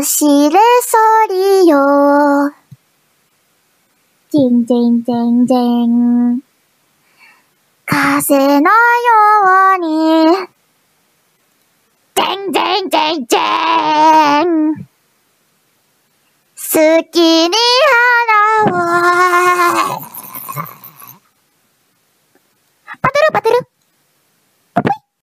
走れソリよ。ジンジンジンジン。風のように。ジンジンジンジン。好きに花を。パトルパトル。